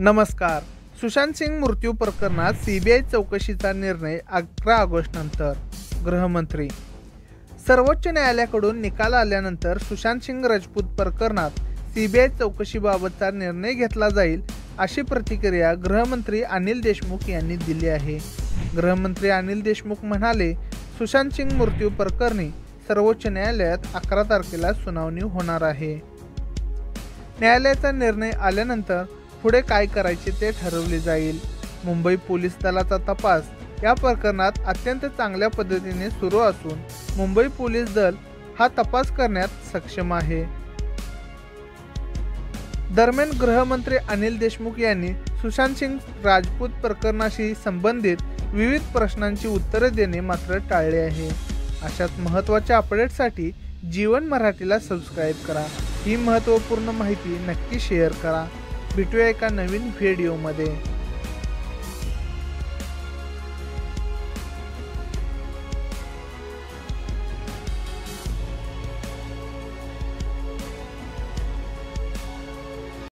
नमस्कार. सुशांत सिंग मृत्यू प्रकरणात सीबीआय चौकशीचा निर्णय अकरा ऑगस्ट नंतर गृहमंत्री. सर्वोच्च न्यायालयाकडून निकाल आल्यानंतर सुशांत सिंग राजपूत प्रकरणात सीबीआय चौकशीबाबतचा निर्णय घेतला जाईल अशी प्रतिक्रिया गृहमंत्री अनिल देशमुख यांनी दिली आहे. गृहमंत्री अनिल देशमुख म्हणाले सुशांत सिंग मृत्यू प्रकरणी सर्वोच्च न्यायालयात अकरा तारखेला सुनावणी होणार आहे. न्यायालयाचा निर्णय आल्यानंतर पुढे काय करायचे ते ठरवले जाईल. मुंबई पोलीस दलाचा तपास या प्रकरणात अत्यंत चांगल्या पद्धतीने सुरू असून मुंबई पोलीस दल हा तपास करण्यात सक्षम आहे. दरम्यान गृहमंत्री अनिल देशमुख यांनी सुशांत सिंग राजपूत प्रकरणाशी संबंधित विविध प्रश्नांची उत्तरे देणे मात्र टाळले आहे. अशाच महत्त्वाच्या अपडेटसाठी जीवन मराठीला सबस्क्राईब करा. ही महत्त्वपूर्ण माहिती नक्की शेअर करा. भेटूया एका नवीन व्हिडिओमध्ये